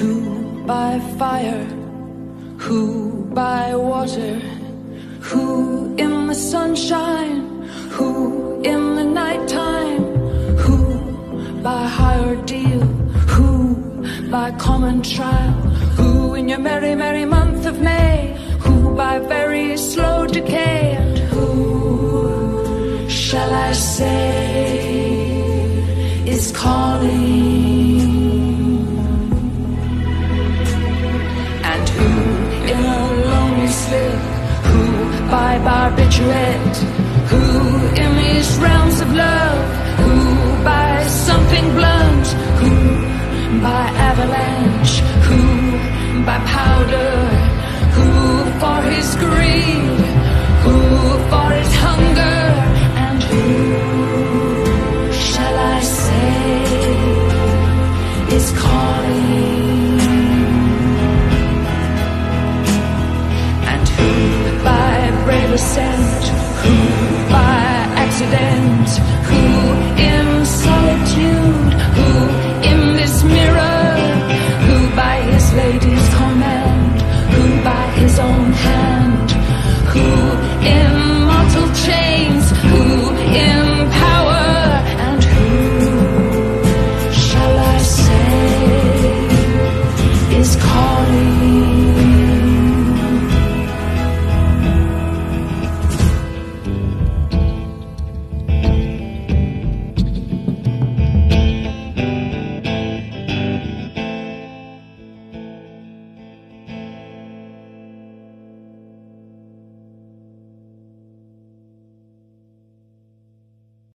by fire? Who by water? Who in the sunshine? Who in the nighttime? Who by high ordeal? Who by common trial? Who in your merry, merry month of May? Who by very slow decay? And who shall I say is calling? By barbiturate? Who calling?